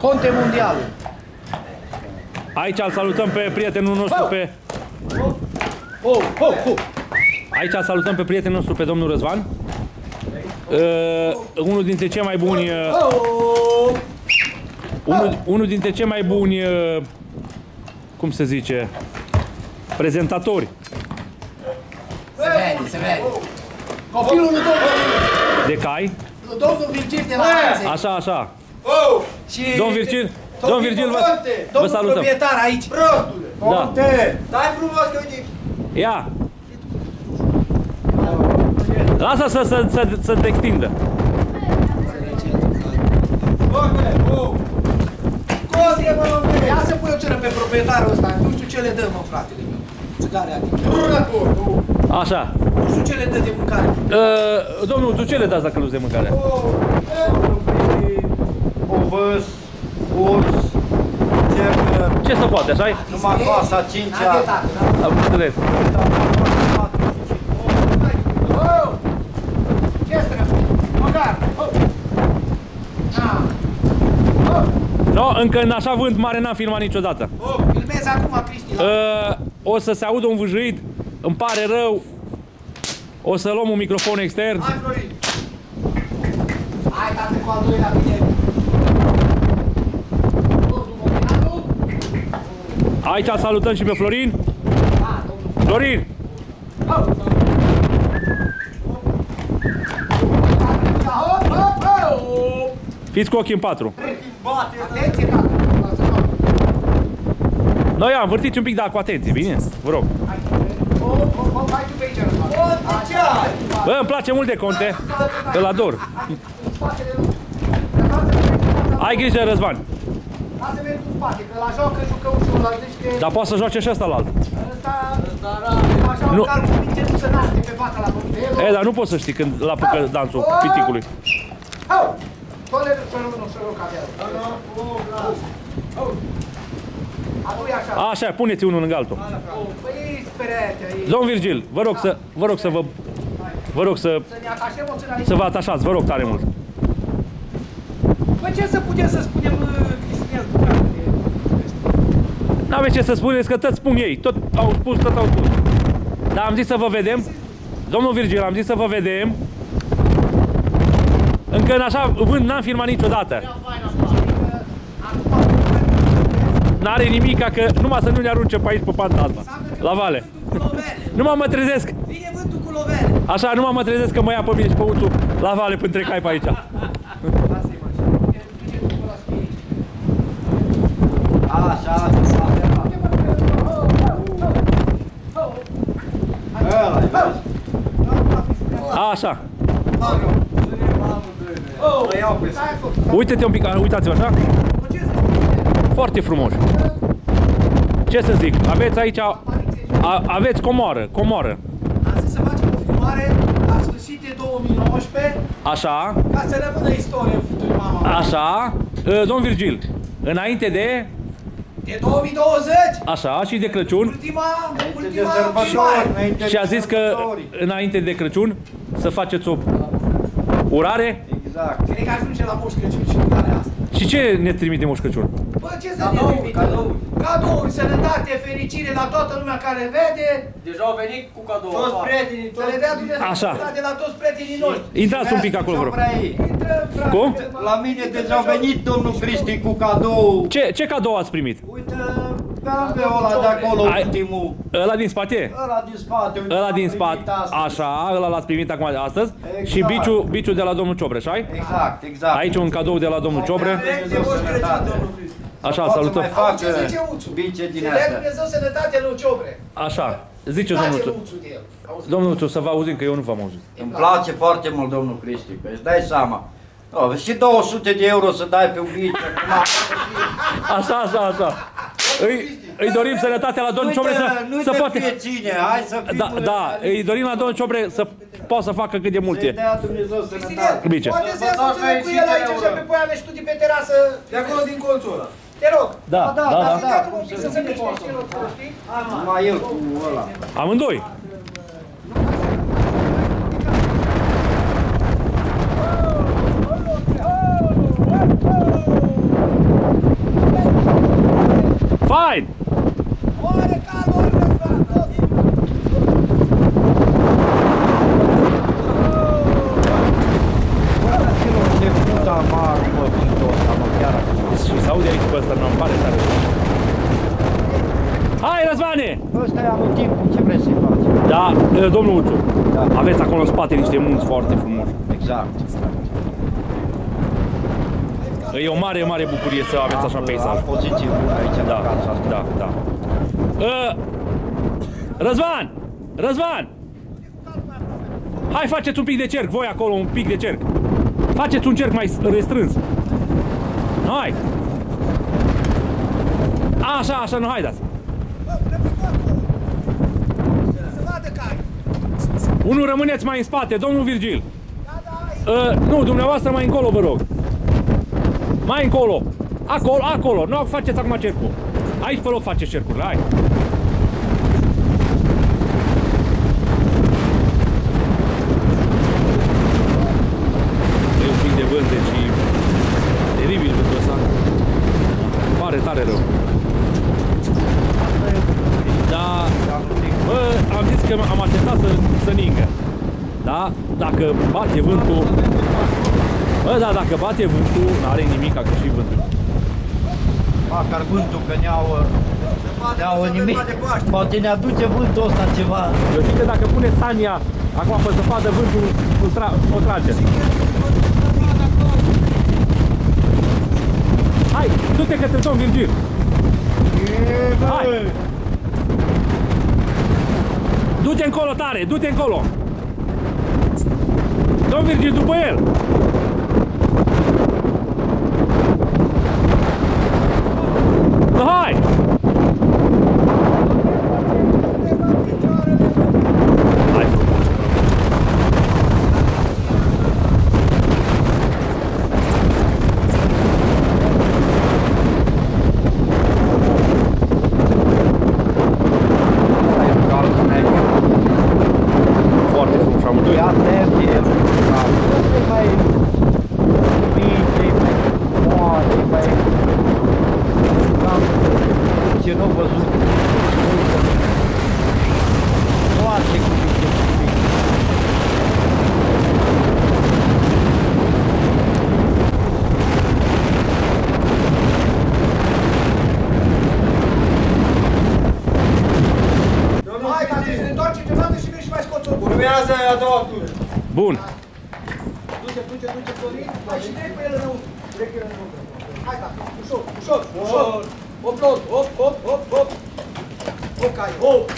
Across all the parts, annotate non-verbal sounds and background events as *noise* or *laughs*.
Conte mondial. Aici îl salutăm pe prietenul nostru, pe... Oh, oh, oh. Aici îl salutăm pe prietenul nostru, pe domnul Răzvan. Uh, unul dintre cei mai buni... Uh, Oh. unul, unul dintre cei mai buni... Uh, cum se zice? Prezentatori. Se vede, se vede. Copilul lui domnul, De cai. lui domnul Virgil de la Anțe. Așa, așa. Oh. Și Domn Virgil, domn Virgil, vă, vă domnul salutăm. proprietar aici. Prostule. Da. Dai frumos că uite. Ia. Lasă să, să, să, să te extindă. Cozie, mă, mă, Ia să pui o ceră pe proprietarul ăsta. Nu știu ce le dă, mă, fratele meu. Țigare adică. Așa. Nu știu ce le dă de mâncare. Uh, domnul, tu ce le dați dacă nu de mâncare? Ovăz, urs, cernă, Ce se poate, așa numai casa 5 N-a de tată, da? Am înțeles. Oh! Ce trebuie? Măcar. Oh! Ah. Oh! No, încă în așa vânt mare n-am filmat niciodată. Oh! Filmez acum, Cristi. la- Uh, o să se audă un vâjâit, îmi pare rău. O să luăm un microfon extern. Hai, Florin. Hai, tată, cu al doilea bine. Domnul Mominanu? Aici îl salutăm și pe Florin. Da, domnul. Florin, Oh! Hop, hop, hop! fiți cu ochii în patru. Atenție, tată. Noi am învârtiți un pic, dar cu atenție, bine? Vă rog. Hop, hop, hop, hai tu pe aici, Răzvan. Așa. Bă, îmi place mult de conte. Îl ador. În spatele lui. Lasă-l Ai grijă, Răzvan. Lasă merg cu spate, că la joacă jucă ușor, la deci că Dar poate să joace și ăsta la alt. ăsta... Așa, Nu. măcar cu minte nu se naște pe fața la pământ. E, dar nu poți să știi când la apucă dansul piticului. Hau! Tole de să nu să rog avea. Apoi așa. Așa, puneți unul lângă altul. Păi, sperete aici. Domn Virgil, vă rog să, vă rog să vă, vă rog să, Să ne atașăm o țără aici. să vă atașați, vă rog tare mult. Păi ce să putem să spunem, uh, Cristinel, cu treabă de- N-aveți ce să spuneți, că tot spun ei. Tot au spus, tot au spus. Dar am zis să vă vedem. Domnul Virgil, am zis să vă vedem. Încă în așa vânt n-am filmat niciodată. N-are nimica că numai să nu ne arunce pe aici pe panta asta. La vale. Cu lovele. Numai mă trezesc. Vine vântul cu lovele. Așa, numai mă trezesc că mă ia pe mine și pe uțul la vale până trecai pe aici. Așa, așa, Ăla, Așa. Îl iau pe Uite-te un pic, uitați-vă așa. Foarte frumos. Ce să zic, aveți aici, a, aveți comoră, comoră. Am zis să facem o filmare la sfârșit de 2019 Așa, ca să rămână istorie futui mama. așa. Uh, Domn Virgil, înainte de, De 2020, așa, și de Crăciun, ultima, de ultima sărbători, filmare. înainte și a de zis că sărbători. înainte de Crăciun să faceți o urare. Exact. Cred că ajunge la Moș Crăciun și lucrarea asta. Și ce ne trimite Moș Crăciun? Bă, ce să ne trimite? cadouri. Cadouri, sănătate, fericire la toată lumea care vede, Deja au venit cu cadou. Toți prietenii, să le dea Dumnezeu Așa. sănătate la toți prietenii noștri. Intrați un pic acolo, vă rog. Intră, frate. Cum? La mine deja a venit domnul Cristi cu cadou. Ce, ce cadou ați primit? Uite, pe ăla de acolo, Ai- ultimul. Ăla din spate? Ăla din spate. uite, Ăla l-am din primit spate, astăzi. așa, ăla l-ați primit acum astăzi Exact. și biciu, biciu de la domnul Ciobreș, ai? Exact, exact. Aici un cadou de la domnul Ciobreș. Direct de Moș Crăciun, domnul Cristi. Așa, Poate salutăm. mai facă Ce zice Uțu? bice din Să dea astea. Dumnezeu sănătate lui Ciobreș. Așa, zice Place domnul lui Ciu- Uțu de el. Auzi? Domnul Ciu, să vă auzim că eu nu v-am auzit. Îmi place foarte mult domnul Cristi, că îți dai seama. No, și 200 de euro să dai pe un bice. acum. Așa, așa, așa. Îi, îi dorim sănătate la domnul Ciobre să, nu să te poate... fie cine, hai să fim... Da, da, îi dorim la domnul Ciobre să poată să facă cât de Să-i multe. dea Dumnezeu sănătate. Bice. Poate să ia să țină cu el aici așa pe poiană și tu de pe terasă. De acolo din colțul ăla. Te rog. Da, da, da. Să dea un pic să se miște și el, știi? Numai el cu ăla. Amândoi. mare, bă, vântul ăsta, mă, chiar acum. Și se aude aici pe ăsta, nu pare tare. Hai, Răzvane! Ăsta e anotimpul, ce vrei să-i faci? Da, e, domnul Uțu, Da. aveți acolo în spate niște munți foarte frumoși. Exact. E o mare, mare bucurie să aveți așa Am, peisaj. Am poziție bună aici în Da, casa asta. da, da. Uh, Răzvan! Răzvan! Hai faceți un pic de cerc, voi acolo un pic de cerc. Faceți un cerc mai s- restrâns. Hai! Așa, așa, nu haideți. Să vadă care. Unul rămâneți mai în spate, domnul Virgil. Uh, nu, dumneavoastră mai încolo, vă rog. Mai încolo. Acolo, acolo. Nu faceți acum cercul. Aici pe loc faceți cercurile, hai. E un pic de vânt, deci e teribil vântul ăsta. Pare tare rău. Da, bă, am zis că am așteptat să, să ningă. Da? Dacă bate vântul... Bă, da, dacă bate vântul, n-are nimic, că și vântul. Măcar vântul, că ne-au... Ne-au nimic. Poate ne aduce vântul ăsta ceva. Eu zic că dacă pune Sania acum pe zăpadă, vântul o, tra o trage. Hai, du-te către domn Virgil. Hai. Du-te încolo tare, du-te încolo. Domn Virgil, după el. Hai! Hai frumos. Foarte frumos amândoi. Ia atent, e e mai mic, e mai moale, e mai... Cam ce nu văzut. Foarte cu mic, cu mic. Hai, ca să ne întoarcem ceva și vei și mai scoți o bună. Urmează a doua tură. Bun. Duce, duce, duce, Florin. Hai și trec pe el înăuntru. Trec el înăuntru. Hai, da, ușor, ușor, ușor. Hop, lor, hop, hop, hop, hop. Hop, cai, hop.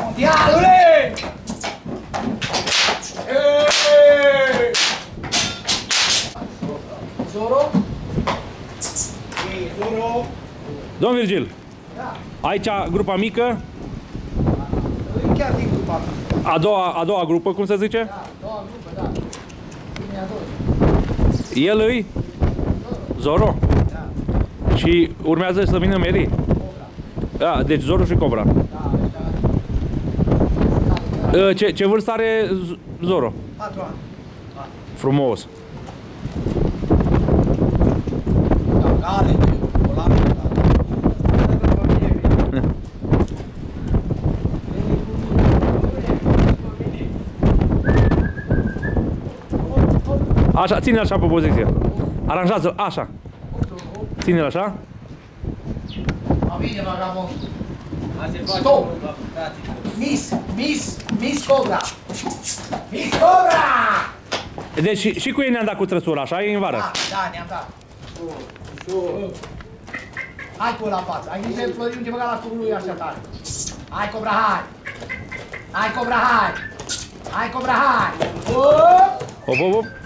Mondialule! Ei! Zoro? Ei, Zoro. Domn Virgil, Da, aici grupa mică, e chiar din grupa mea. a doua, a doua grupă, cum se zice? Da, doua grupă, da. Cine e a doua? El îi Zoro. Da. Și urmează să vină Mary. Da, deci Zoro și Cobra. Da, ăștia, Uh, Ce, ce vârstă are Z- Zoro? patru ani. Frumos. Da, gale, Așa, ține așa pe poziție. Aranjează așa. Ține-l așa. Ma bine, vagabond. Azi se face Stop. la frații. Miss, miss, miss Cobra. Miss Cobra! Deci și, și cu ei ne-am dat cu trăsura, așa, e în vară. Da, da, ne-am dat. Hai cu ăla în față. Ai niște Florin ce băga la curul lui așa tare. Hai, Cobra, hai! Hai, Cobra, hai! Hai, Cobra, hai! Hop! Hop, hop, hop.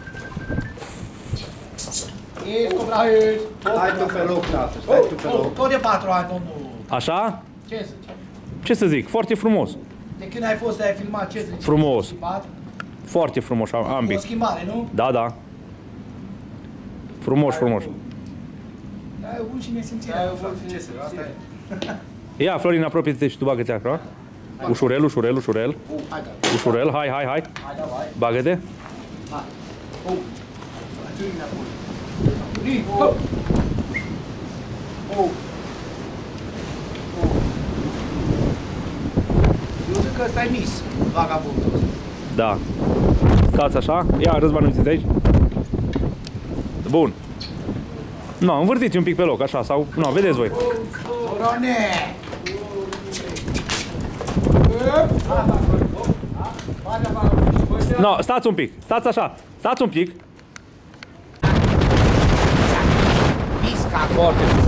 Ești, Cobra, ești! Stai tu pe loc, tată, stai tu pe Oh, loc. Tot de patru ani, domnul. Așa? Ce zice? Ce să zic, foarte frumos. De când ai fost, ai filmat, ce zice? Frumos. Schimbat? Foarte frumos, am- O ambii. schimbare, nu? Da, da. Frumos, frumos. Ai avut și nesimțirea. Ai avut și Ce să, asta e. Ia, Florin, apropie-te și tu bagă-te acolo. Ușurel, ușurel, ușurel. Hai, da. Ușurel, hai, hai, hai. Hai, da, hai. Bagă-te. Ri, hop! Oh. Eu zic că ăsta e mis, vagabondul ăsta. Da. Stați așa. Ia, Răzvan, uite aici. Bun. Nu, învârtiți un pic pe loc, așa, sau... Nu, vedeți voi. Rone! No, stați un pic, stați așa, stați un pic. forte.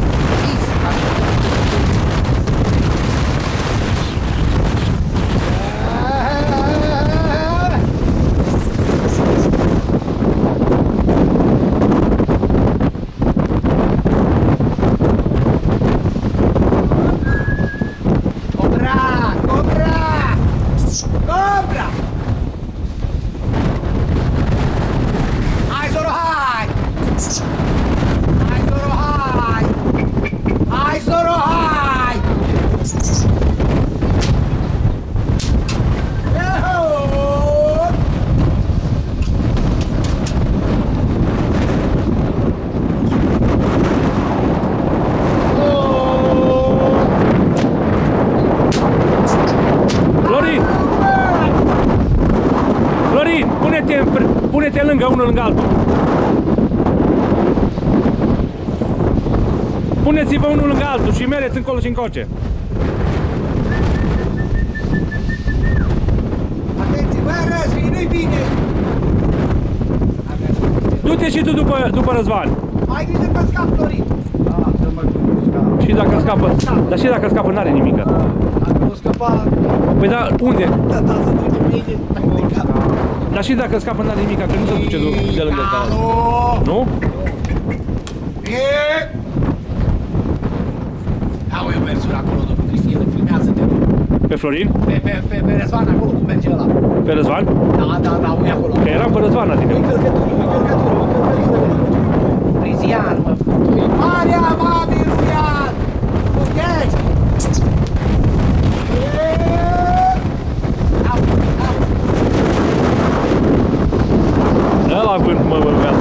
Unul lângă altul. Puneți-vă unul lângă altul și mereți încolo și încoace. Atenție, băi, Răzvi, nu-i bine! Du-te și tu după, după Răzvan. Ai grijă că scap, Florin! Da, să mă cunoști. Și dacă scapă, dar și dacă scapă, n-are nimică. Dacă nu scăpa, Păi da, unde? da, da, să duce bine. Dar și dacă scapă, n-are nimica, că nu se duce de, de lângă cal. Alo! Nu? E! Au eu mersul acolo, domnul Cristian, filmează-te. Pe Florin? Pe, pe, pe, pe Răzvan, acolo, cum merge ăla. Pe Răzvan? Da, da, da, ui acolo. Că eram pe Răzvan, adică. Încărcătură, încărcătură, încărcătură. Cristian, mă. Maria, mami, Luian! Puteți! Ăla vânt mă bărbeat.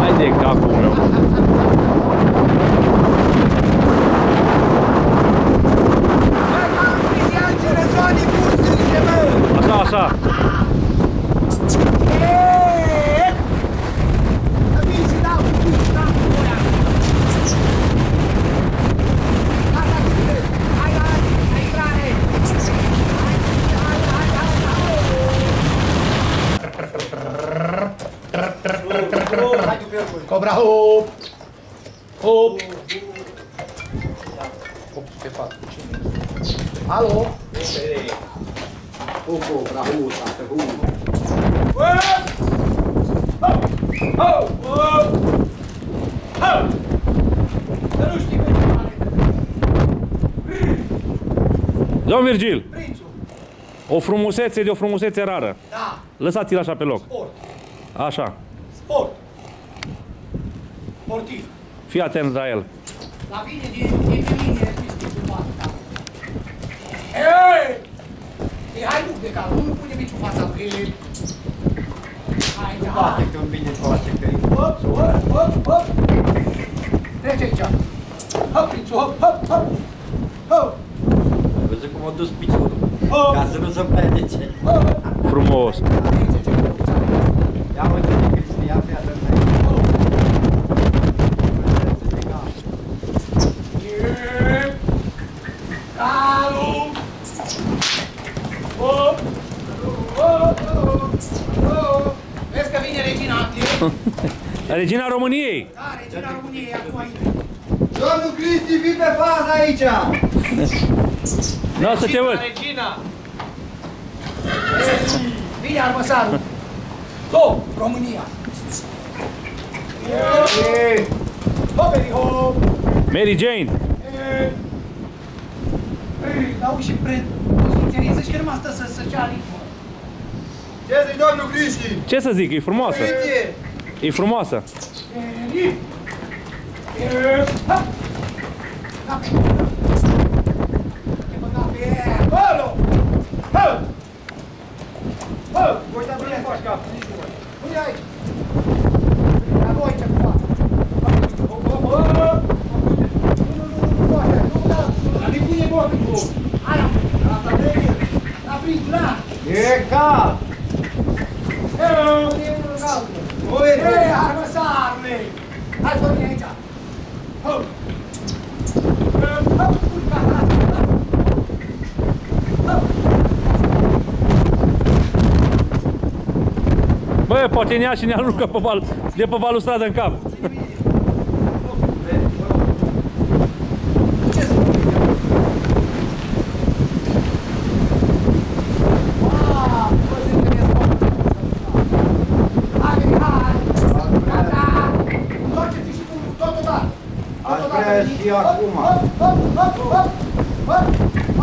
Hai de capul meu. Băi, mă, Cristian, ce răzoane bun, strânge, mă! Așa, așa. E! Să vin și dau, vin și dau cu voia. Gata, Cristian. Hai, hai, hai, intrare. Hai, hai, hai, hai, hai. Cobra hop! Hop! Hop pe față. Alo? O cobra, o, tată, o. Să nu știi pe ce Domn Virgil, Prințul, o frumusețe de o frumusețe rară. da, Lăsați-l așa pe loc. sport, Așa. sport. Sportiv. Fii atent la el. La bine din, din linie, știți, din fața. Ei! E, hai nu de cap, nu pune piciul în fața lui. E, Hai, Nu da. bate când vine face că e. Hop, hop, hop, hop. Trece aici. Hop, prințul, hop, hop, hop. Hop, Ai văzut cum a dus piciorul? hop, Ca să nu se plece. hop. Frumos. Atenție, ce căuță are. Ia uite de Cristian, fii atent aici. E, Calu. Hop. Hop, hop, hop. Vezi că vine regina Angliei? *laughs* Regina României. Da, regina României, acum aici. Domnul Cristi, vii pe fază aici! *laughs* Nu o să te văd. Regina! Vine armăsarul. Hop, România. Hop, Edi, hop. Mary Jane. Dau și pred. O să înțelegi să-și că nu mai stă să, să cea ritmă. Ce zici, domnul Cristi? Ce să zic, e frumoasă. E frumoasă. Edi. Hop. Da. Ce băga pe ea. Acolo. Hop. Hop. Voi da bine faci cap. Pune aici. La voi ce cu față. Hop, hop, hop. Nu, nu, nu, nu, nu, așa. Nu, da. La mi pune botul. Aia. La ta bine. La prinț, la. E cald! Hello. E unul în altul. Oi, Ei, armăsar. Hai, Florin, aici. Hop. Hop, urca, hai. Hop. Bă, poate ne ia și ne aruncă pe bal, de pe balustradă în cap. Ce să fac? Ah, bă, zic că mi-e sport. Hai, veni, hai. Gata. Întoarce-te și cu totodată. Aș Totodată, vrea veni. și Hop, acum. Hop, hop, hop, hop. Hop.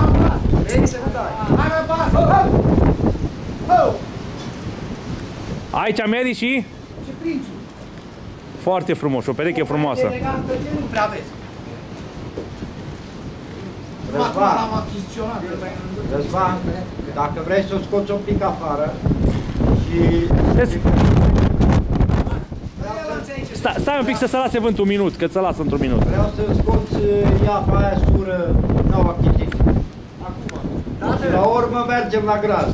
Am pas. Veni să nu dai. Hai, mai pas. Hop, hop. Hop. Aici Mary și Și prințul. foarte frumos, o pereche frumoasă. Elegantă, ce nu prea vezi. Răzvan. Acum l-am achiziționat. Răzvan, dacă vrei să o scoți un pic afară și... Vezi? Ia lanț aici. Sta, stai un pic să se lase vântul un minut, că ți lasă într-un minut. Vreau să scoți uh, apa aia sură nou achiziție. Acum. Și la urmă mergem la graz.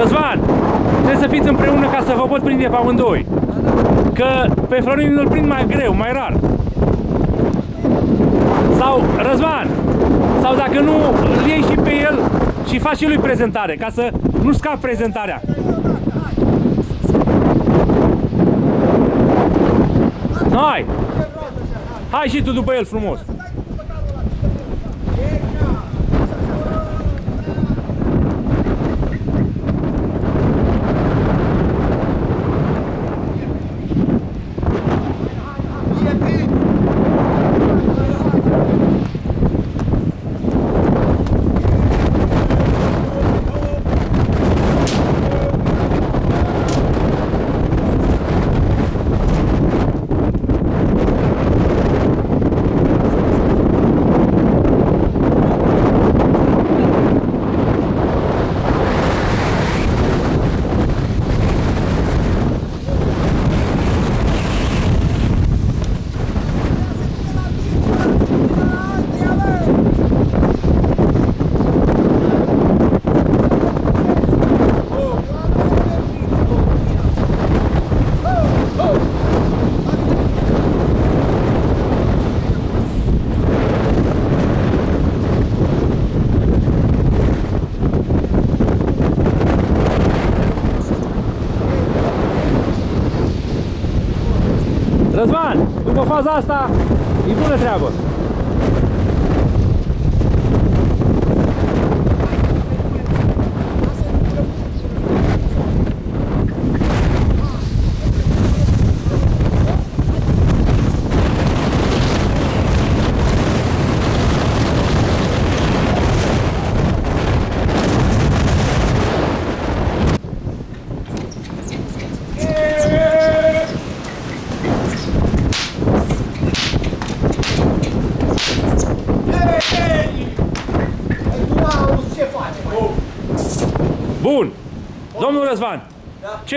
Răzvan, trebuie să fiți împreună ca să vă pot prinde pe amândoi. Că pe Florin îl prind mai greu, mai rar. Sau, Răzvan, sau dacă nu, îl iei și pe el și faci și lui prezentare, ca să nu scap prezentarea. Hai! Hai și tu după el frumos! Răzvan, după faza asta, e bună treabă.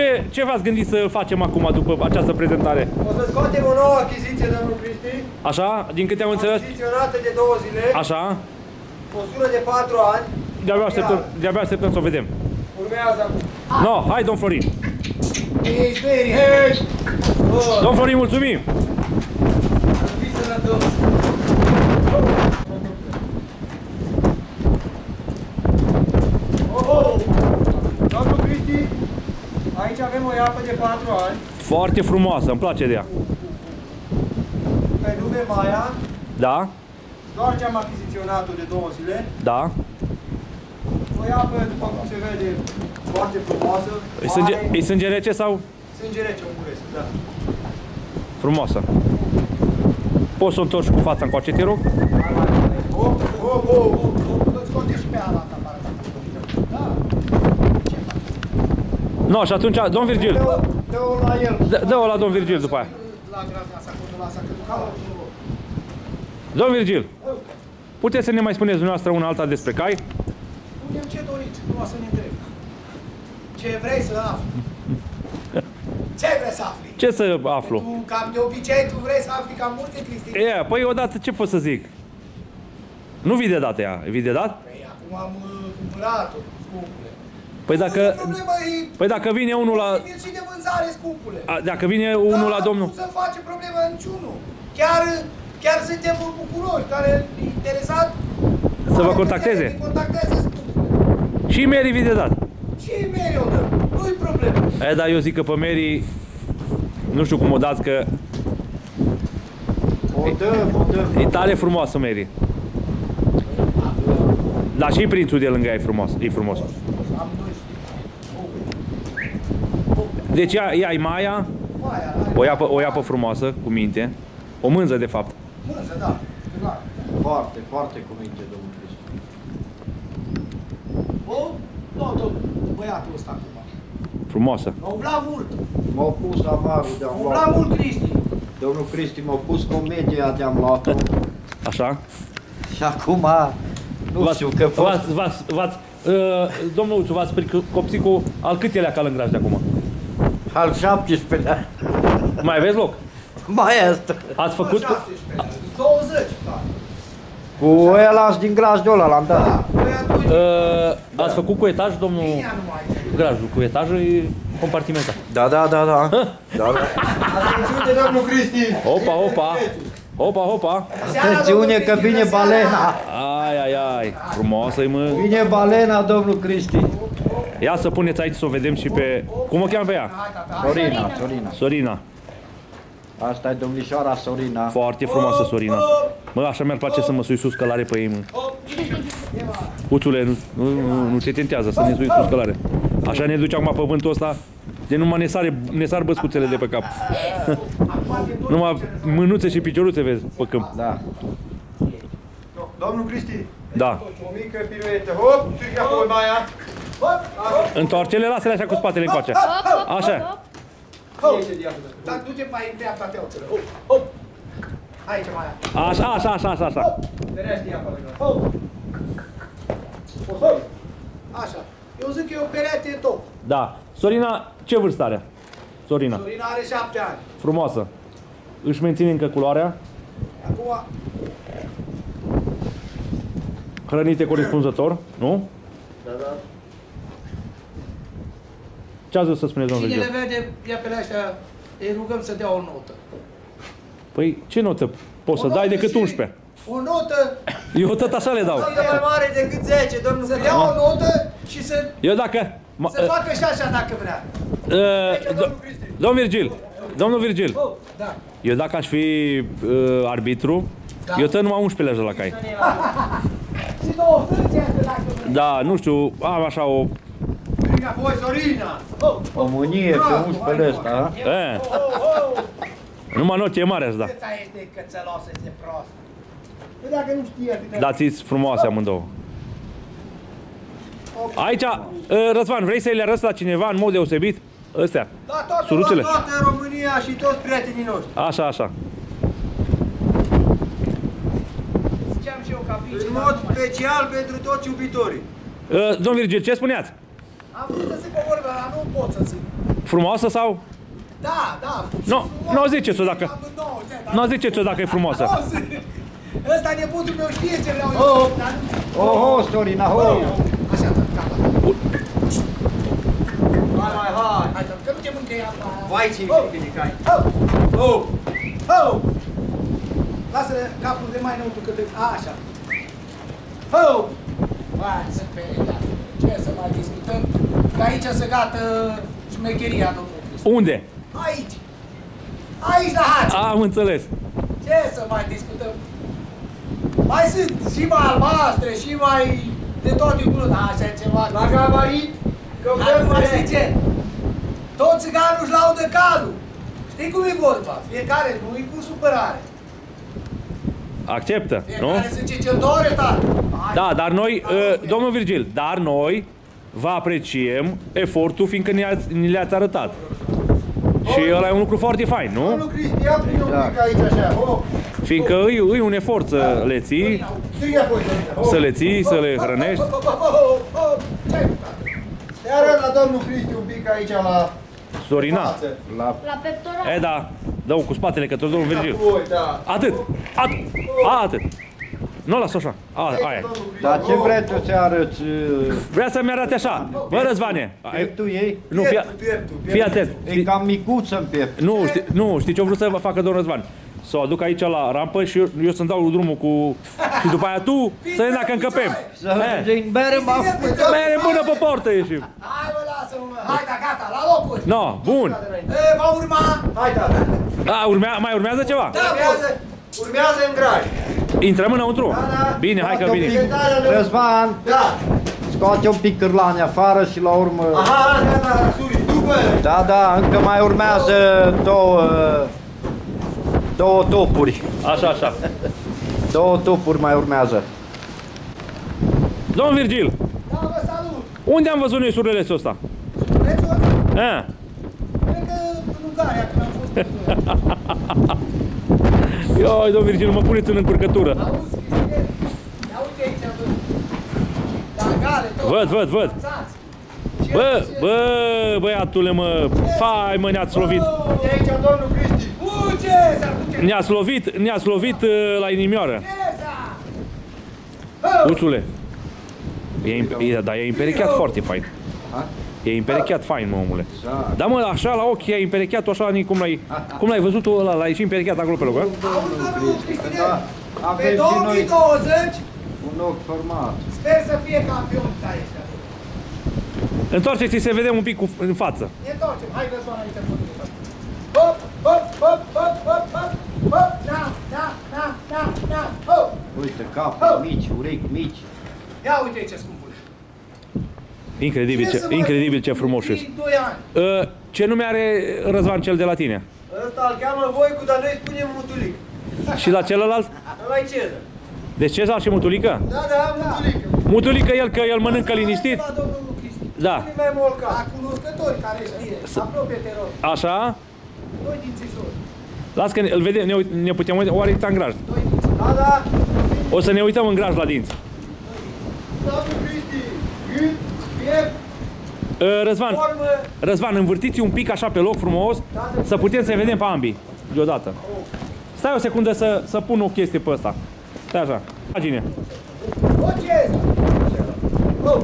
ce, ce v-ați gândit să facem acum după această prezentare? O să scoatem o nouă achiziție, domnul Cristi. Așa, din câte am înțeles. Achiziționată de două zile. Așa. O sură de patru ani. De-abia așteptăm, de-abia așteptăm să o vedem. Urmează. Ah. No, hai, domn Florin. Ești, ești. Domn Florin, mulțumim. Să fiți sănătos. Iapă de 4 ani, Foarte frumoasă, îmi place de ea. pe nume Maia, Da? doar ce am achiziționat-o de două zile. Da? O iapă, după cum se vede, foarte frumoasă. E sânge, mare, e sânge rece sau sânge rece, unguresc, da. frumoasă? Poți să o întorci cu fața încoace, te rog? Hop, hop, hop. Nu scoate și pe ala ta, parcă. Da. No, și atunci, domn Virgil, Dă-o dă-o la el. dă- dă-o la domn Virgil după aia. La grazna asta, acolo, la asta, că duc ala și nu. Domn Virgil, puteți să ne mai spuneți dumneavoastră una alta despre cai? Punem ce doriți, nu o să ne întrebi. Ce vrei să afli? Ce vrei să afli? Ce să aflu? Tu, cam de obicei, tu vrei să afli cam multe, Cristi? E, păi odată ce pot să zic? Nu vii de dată ea, vii de dat? Păi, acum am uh, cumpărat-o, scumpule. Păi Nu dacă, e problemă, e... păi dacă vine unul la, E și de vânzare, scumpule. a, dacă vine unul la domnul, Nu se face problemă niciunul. Chiar, chiar suntem bucuroși, care e interesat Să vă are contacteze. putere, te contacteze, scumpule. și Mary vii de dat. Și Mary o dă, nu-i problemă. E, dar eu zic că pe Mary, nu știu cum o dați, că O dăm, o dăm. e tare frumoasă Mary. Dar și prințul de lângă ea e frumos, e frumos. Am doi Deci ea, ea e Maia, Maia, o ia, pe, o ia pe frumoasă, cu minte. O mânză, de fapt. Mânză, da. clar. Foarte, foarte cu minte, domnul Cristi. O, nu, tot băiatul ăsta acum. Frumoasă. M-a umblat mult. M-au pus amarul de-am M-a umblat luat. mult, Cristi. Domnul Cristi m-a pus comedia de-am luat-o. Așa? Și acum, nu știu, că fost... v-ați, v-ați, v-ați, uh, domnul Uțu, v-ați precopsit cu al câtelea calângraș de acum? Al 17-lea. Mai aveți loc? Mai este. Ați făcut cu... 17, 20, da. Cu ăla din grajdul ăla l-am dat. Da, băi, atunci, Uh, ați făcut cu etaj, domnul bine nu mai ai. Grajul, cu etajul e compartimentat. Da, da, da, da. da, da. Atențiune, domnul Cristi! Opa, opa! Opa, opa! Atențiune că vine balena. Ai, ai, ai! Frumoasă-i, mă! Vine balena, domnul Cristi. Ia să puneți aici să o vedem și pe... Cum o cheamă pe ea? Hai, tata, hai. Sorina, Sorina. Sorina. Asta e domnișoara Sorina. Foarte frumoasă, Sorina. Mă, așa mi-ar place să mă sui sus călare pe ei, mă. Uțule, nu, nu, nu, nu te tentează să ne sui sus călare. Așa ne duce acum pe vântul ăsta, de numai ne, sare, ne sar băscuțele de pe cap. *laughs* numai mânuțe și picioruțe vezi pe câmp. Da. Domnul Cristi, Da. o mică piruetă. Hop, strică apoi Maia. Întoarce-le, lasă-le așa cu spatele încoace. Așa. Ieși de acolo. Dar du-te mai în dreapta teoțele. Hop, hop. Aici mai ia. Așa, așa, așa, așa, așa. Ferește apa lângă. Hop. Hop. Așa. Eu zic că e o perete top. Da. Sorina, ce vârstă are? Sorina. Sorina are șapte ani. Frumoasă. Își menține încă culoarea, Acum, hrănite corespunzător, nu? Da, da. Ce ați vrut să spuneți, domnul cine Virgil? le vede, ia pe ăștia, îi rugăm să dea o notă. Păi, ce notă poți să O dai notă decât și- 11? O notă, Eu tot așa le dau. Nu e mai mare decât 10, domnul să Cristi. dea o notă și să, Eu dacă... Ma, să facă și așa dacă vrea. uh, do, domn Virgil, domnul Virgil, Oh, da. eu dacă aș fi uh, arbitru, Da. eu tă numai 11 la cai. Și două stânge dacă vrea. Da, nu știu, am așa o... Strică apoi Sorina. O mânie pe 11 ăsta. E, numai note mare aș da. Câta este cățeloasă, este proastă. Păi dacă nu știe atâta... Dați-ți frumoase amândouă. Aici, uh, Răzvan, vrei să le arăți la cineva în mod deosebit? Ăstea. Da, toată Suruțele. Toată România și toți prietenii noștri. Așa, așa. Ziceam și eu ca vice, În dar mod nu mai- special pentru toți iubitorii. Uh, domn Virgil, ce spuneați? Am vrut să zic o vorbă, dar nu pot să zic. Frumoasă sau? Da, da. Nu, nu ziceți-o dacă- Amândouă, ce, dar- Nu ziceți-o dacă e frumoasă. Nu zic. Ăsta nepotul meu știe ce vreau eu. Oh. Dar nu... Oho, Sorina, ho! Așa, gata. Hai, hai, hai. Hai, că nu te mâncăi apa. Vai, ce mică de cai. Ho, Oh! ho. Lasă capul de mai înăuntru cât Așa. Ho! Hai, să pe ea. Ce să mai discutăm? Că aici se gata șmecheria, domnul Cristi. Unde? Aici. Aici la hață. Am înțeles. Ce să mai discutăm? Mai sunt și mai albastre și mai de tot timpul, da, așa ceva. La gabarit, căutăm Acum știi direct. ce? Tot țiganul își laudă calul. Știi cum e vorba? Fiecare nu e cu supărare. Acceptă, nu? Fiecare zice ce dore tare. Hai. Da, dar noi, uh, domnul Virgil, dar noi vă apreciem efortul fiindcă ne-ați, ni le-ați arătat. Și ăla e un lucru foarte fain, nu? Domnul Cristi, ia prinde un pic aici așa. Hop. Fiindcă îi, îi un efort să le ții, Strigă apoi de aici. Hop. să le ții, să le hrănești. Hop, hop, hop, hop, hop. Ce-ai făcut? Te arăt la domnul Cristi un pic aici la Sorina. față. La La pectoral. E da, dă cu spatele către domnul Virgil. Ui, da. Atât, atât, atât. Nu las așa, a, aia. Domnul Cristi. Dar ce vrei tu să arăți? uh, Vrea să-mi arate așa. Bă, Răzvane, ai- Pieptul ei? nu, fii, Pieptul, pieptul, fii pieptul. atent. E Știi- cam micuț în piept. Nu, știi, nu, știi ce-a vrut să facă domnul Răzvan? Să o aduc aici la rampă și eu, eu să-mi dau drumul cu... Și după aia tu să vedem dacă încăpem. Să Eh, din bere mă Mere bună pe portă ieșim. Hai mă, lasă-mă, mă. Hai, da, gata, la locuri. No, bun. E, va urma. Hai, tata. A, urmea, mai urmează ceva? Da, Urmează, urmează în graj. Intrăm înăuntru? Bine, hai că Scoate un bine. pic- Răzvan, Da. scoate un pic cârlani afară și la urmă... Aha, gata, Suri, după. Da, da, încă mai urmează două... Două topuri. Așa, așa. Două topuri mai urmează. Domnul Virgil, Da, vă salut. unde am văzut noi surlesul ăsta? Vreți o A, Cred că în Ungaria, când am fost pe doi. Ioi, domnul Virgil, mă puneți în încurcătură. Auzi, Cristian? Ia uite aici, bă. Tangale, tot. Văd, văd, văd. Țați. Ce- Bă, ce- bă, băiatule, mă. Hai, mă, ne-ați lovit. E aici domnul Cristi. Fuge, s-ar putea. Ne-ați lovit, ne-ați lovit uh, la inimioară. Iesa! Uțule. E, imp- e, da, e imperecheat foarte fain. E imperecheat fain, mă, omule. Da, mă, așa la ochi, e imperecheat așa, ni- cum l-ai, cum l-ai văzut tu ăla, l-ai și imperecheat acolo pe loc, a? Auzi, domnul Cristian, Da, pe avem și noi 2020 un ochi format. sper să fie campion aici. Întoarceți să vedem un pic cu, în față. Ne întoarcem, hai Răzvan aici în față. Hop, hop, hop, hop, hop, hop, hop, na, na, na, na, na, hop. Uite, capuri mici, urechi mici. Ia uite ce scumpule. Incredibil ce, incredibil ce frumos ești. Din 2 ani. Uh, ce nume are Răzvan cel de la tine? Ăsta îl cheamă Voicu, dar noi spunem Mutulic. Și la celălalt? Ăla e Cezar. Deci Cezar și Mutulică? Da, da, Mutulic. Mutulică el că el mănâncă liniștit? La domnul Cristi. Da. Nu mai molcat. La cunoscători care știe. Apropie-te rog. Așa? Doi dințișori. Las că ne- îl vedem, ne, uit- ne putem uita, oare în graj. Doi dinți. Da, da. O să ne uităm în graj la dinți. Domnul Cristi. Gât, piept, Uh, Răzvan, formă. Răzvan, învârtiți un pic așa pe loc frumos, să putem să vedem pe ambii, deodată. Stai o secundă să, să pun o chestie pe ăsta. Stai așa. Imagine. O ce? Oh,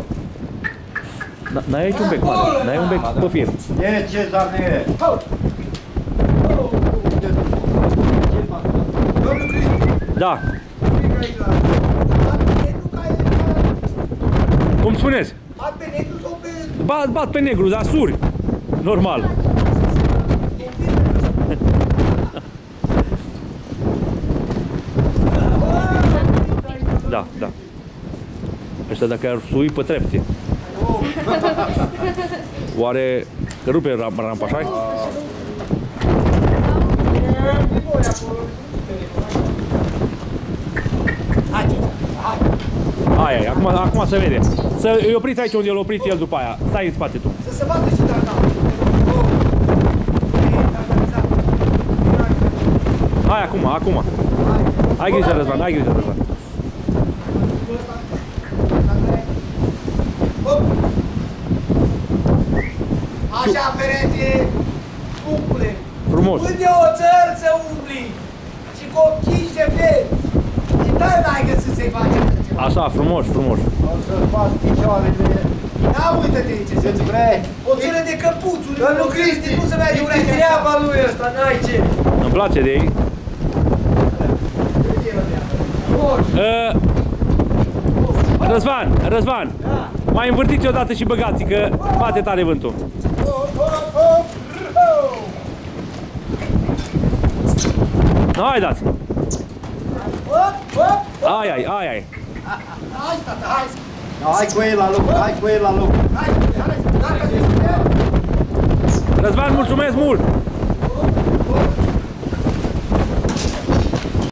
Da, N-ai aici un bec, mă. N-ai un bec pe fier. E Cezar ne e. oh. Oh. Domnul Cristi. Da. Cum spuneți? Bat pe negru sau pe... Bat, bat pe negru, dar suri. Normal. *laughs* Da, da. Ăștia dacă ar sui pe trepte. Oare rupe ram- rampa așa? Hai, ce? hai. Aia e, acum, acum se vede. Să îi opriți aici unde l-a oprit el după aia. Stai în spate tu. Să se bată și dacă Oh. Hai acum, acum. Ai grijă, Răzvan, ai grijă, Răzvan. Așa, perete, scumpule. Frumos. Unde o țări să umbli și cu ochiși de feri. Și dai mai găsit să-i face Așa, frumos, frumos. O să-l fac picioarele. Ia uite-te aici, se vrei. O țină de căpuțul. Că nu Cristi, cum să vezi urei treaba lui ăsta, n-ai ce. Îmi place de ei. Uh, Răzvan, Răzvan, da. mai învârtiți odată și băgați că bate tare vântul. No, hai dați! Ai, ai, ai, ai! Hai, tata, hai, Hai cu el la lucru, hai cu el la lucru. hai, hai, dacă zici, Răzvan, mulțumesc mult! hop,